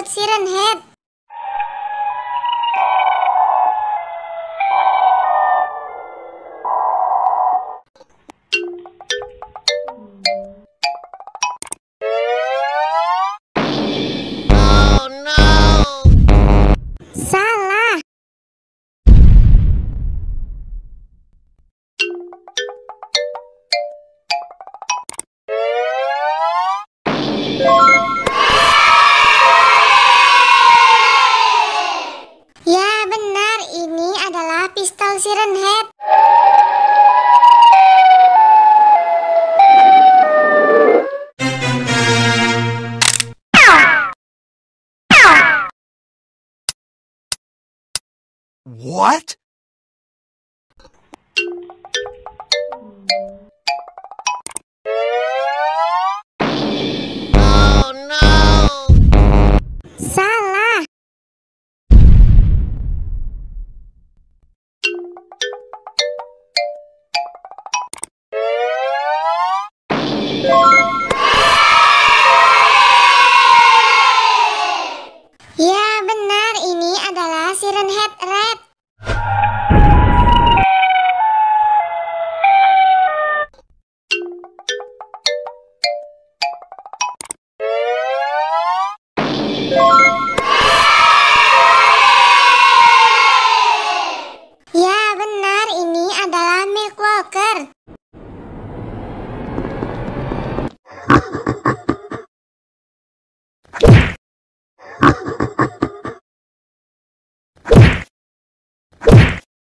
Sunod si Renhead. Pistol Siren Head. What? and happy.